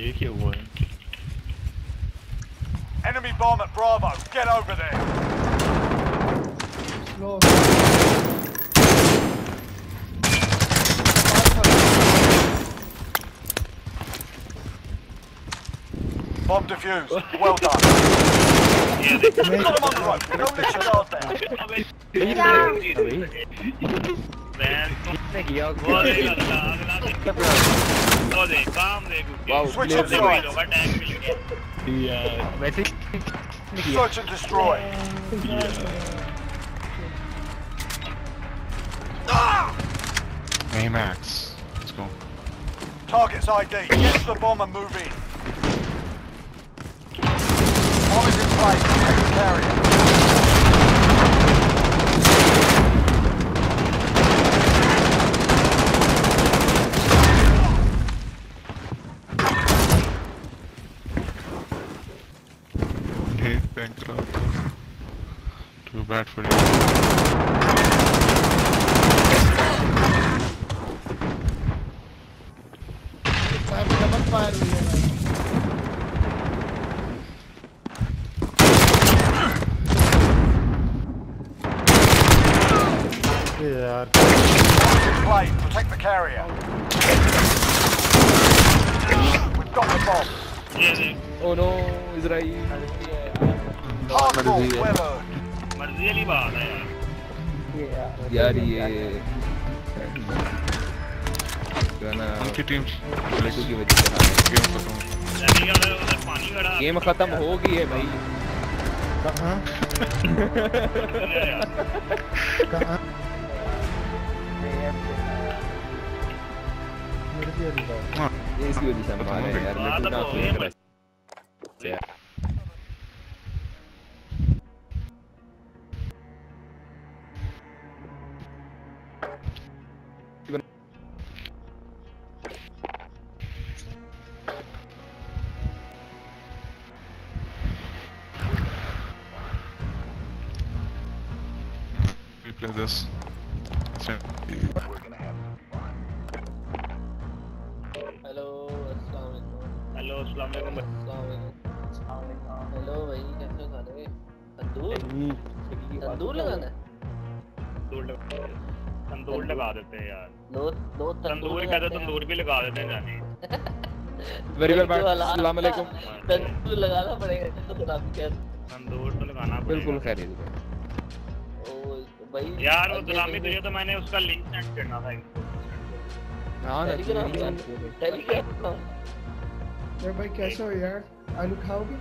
you. Enemy bomb at Bravo. Get over there. Bomb defused. well done. yeah, they on the rope. Guard. Yeah. Such a destroy. Yeah. Search and destroy. Ah! Let's go. Target's ID. Get the bomber moving. Bomb is in place. Carrier. can craft. Too bad for you. Carrier. We've got the bomb. Yeah, yeah. No Israel Hardball. Well earned. मर्ज़ी वाली बात है। यार यार ये गाना उनकी team की वजह से। हारे गेम खत्म। हो गेम खत्म हो गई है भाई। कहाँ? कहाँ? इसकी वजह से हम हारे हैं यार लड्डू ना खेल रहा है यार We play this. हेलो अस्सलाम वालेकुम हेलो हेलो भाई कैसे हो सारे तंदूर? तंदूर लगाना है? तंदूर लगा तंदूर लगा देते हैं यार। दो दो तंदूर कहते हैं, तंदूर भी लगा देते हैं जाने। वेरी वेल जो अस्सलाम वालेकुम तंदूर लगाना पड़ेगा तो खुदा की तंदूर तो लगाना बिल्कुल पड़ेगा है ओ भाई यार वो गुलामी तुझे तो मैंने उसका लिंक सेंड करना था इनको। हाँ टेलीग्राम टेलीग्राम। यार भाई कैसे हो यार? आलू खाओगे?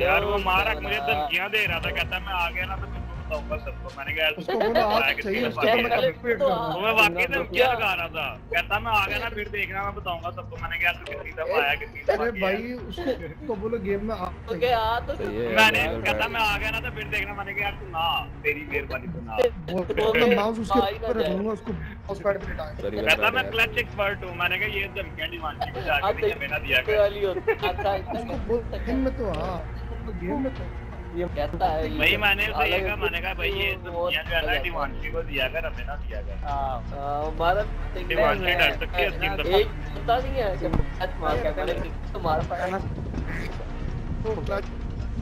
यार वो मारक मुझे धमकियाँ दे रहा था, कहता मैं आ गया ना तो बताऊँगा सबको मैंने कहा यार उसको बोलो आप चाहिए उसको मैं कंप्लीट तो मैं वाकई धमकियाँ लगा रहा था? कहता मैं आ गया ना फिर देखना मैं बताऊँगा सबको मैंने कहा तू कितनी दफ़ा आया कितनी दफ़ा अरे भाई उसको उसको बोलो गेम में आप तो क्या आ तो मैंने कहता मैं आ गया ना तो फिर देखना। मैंने कहा तू ना तेरी मेहरबानी तू ना। वो मैं माउस उसके आ ही। ऊपर। रखूँगा उसको माउस पैड पे लिटाएँगे कहता मैं क्लच एक्सपर्ट हूँ। मैंने कहा ये धमकियाँ डिमांड की आ जाके हमें दिया तो कर। वाली होती आता उसको बोल में तो हाँ गेम में तो ये कहता है भाई मैंने उसे ये अलग कहा मैंने भाई ये तो है ना अलग को दिया कर हमें ना दिया कर। हाँ, हमारा डिमांड से डर सकती है एक तरफ़ पता नहीं है कि मैच मार के पहले तुम्हारा पड़ा तो क्लच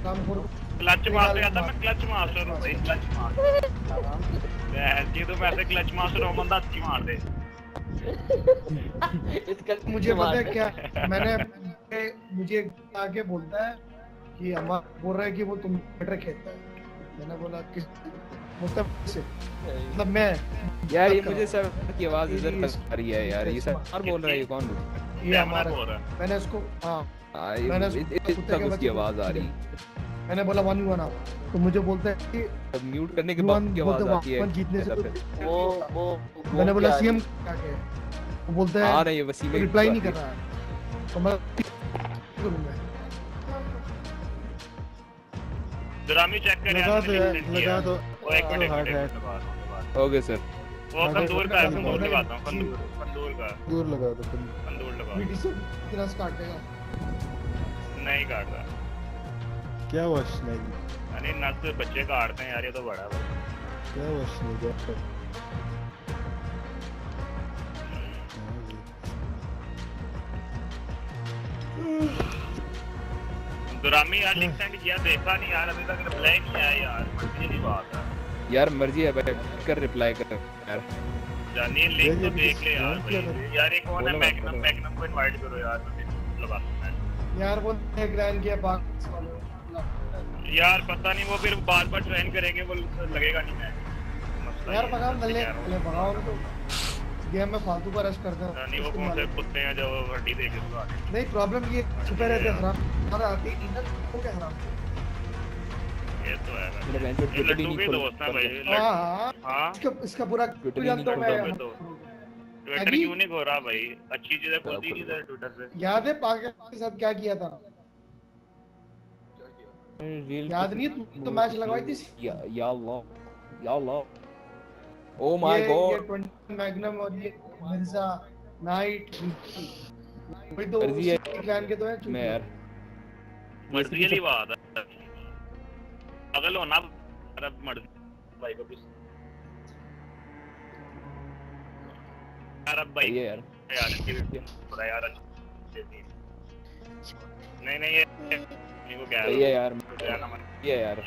काम करो। क्लच मास्टर कहता मैं क्लच मास्टर हूँ भाई क्लच मास्टर मैं जी तो मैं ऐसे क्लच मास्टर हूँ बंदा अच्छी मार दे। मुझे पता है क्या मैंने मुझे- मुझे आगे बोलता है कि अम्मा बोल रहा है कि वो तुम बेटर खेलता है। मैंने बोला किस मतलब से मतलब मैं यार ये मुझे सर की आवाज़ इधर तक आ रही है यार ये सर और बोल रहा है ये कौन? ये हमारा बोल रहा हूँ मैंने उसको हाँ। आ, मैंने इतना के उसकी आवाज़ आ रही। मैंने बोला वन वन आप तो मुझे बोलता है कि अब म्यूट करने के बाद की आवाज़ आती है। जीतने से तो। वो वो मैंने बोला क्या? सीएम क्या है? वो बोलता आ है रही है वसीम रिप्लाई नहीं कर रहा है। तो मैं दुरामी चेक कर लगा दो किया। लगा दो वो एक मिनट हार्ड है। ओके सर वो कंदूर का है कंदूर लगाता हूँ। कंदूर कंदूर का। दूर लगा दो तुम कंदूर लगा। मीठी से तेरा काट देगा नहीं काट रहा क्या वश नहीं? अरे नस बच्चे काटते हैं यार ये तो बड़ा है। क्या वश नहीं क्या दुरामी यार लिंक सेंड किया देखा नहीं यार अभी तक रिप्लाई नहीं आया यार मर्ज़ी की बात है। यार मर्ज़ी है भाई कर रिप्लाई कर यार। जानिए लिंक तो देख ले यार भाई। यार एक कौन है मैग्नम मैग्नम को इनवाइट करो यार मैं लगा यार वो ग्रैंड किया वाले यार पता नहीं वो फिर बार बार ट्रेन करेंगे वो लगेगा नहीं मैं। यार है, भगाओ मैं नल्ले कह रहा हूँ। ले भगाओ उनको गेम में फालतू का रश करते हैं। नहीं वो कौन से कुत्ते हैं जो हड्डी दे के सुधा नहीं प्रॉब्लम ये छुपे रहते हैं हराम हमारा आती इधर को क्या हराम ये तो है। मेरे Twitter ही लड्डू नहीं के खोल दोस्त हैं भाई हाँ हाँ। हाँ? इसका इसका पूरा जानता नहीं मैं खोलता ट्विटर अभी- क्यों नहीं खोल रहा भाई? अच्छी चीज़ें खुलती नहीं इधर ट्विटर पे। याद है पाकिस्तान के साथ क्या किया था? याद नहीं तो मैच लगवाई थी? या या अल्लाह या अल्लाह। ओ माय गॉड ये 20 मैग्नम और ये मिर्ज़ा नाइट भाई तो है। उसी क्लैन के तो है मैं यार। मर्ज़ी वाली बात है। पागल होना अरब मर्ज़ी भाई को कुछ अरब भाई ये यार। यार थोड़ा यार अच्छी नहीं नहीं ये मेरे को क्या है यार। है? ये है यार।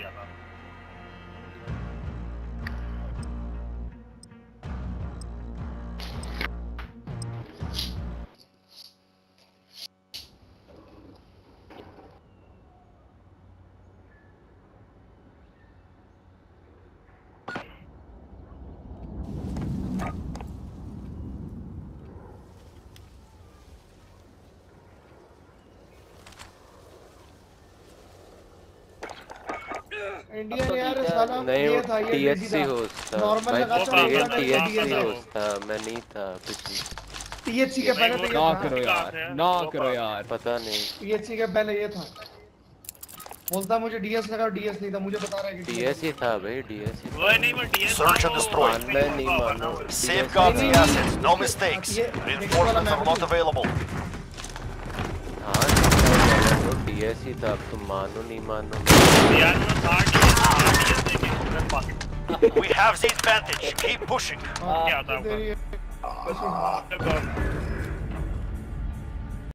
इंडियन यार साला नहीं था ये टीएचसी होस्ट था। नॉर्मल भाई लगा था, था। होस्ट था मैं नहीं था पिछली। टीएचसी के पहले तो ना करो यार ना करो यार। पता नहीं। टीएचसी के पहले ये था। बोलता मुझे डीएस लगा डीएस नहीं था मुझे बता रहा है कि डीएससी था भाई डीएससी वो नहीं DS Search and वो मैं नहीं मानो Safeguard the नहीं, नहीं, assets, no नहीं, mistakes. ये- Reinforcements are not available. हाँ तो डीएससी था अब तुम मानो नहीं मानो यार मैं बाहर DS देखे उधर Pakistan We have the advantage. Keep pushing. हाँ, क्या था तेरी- चल,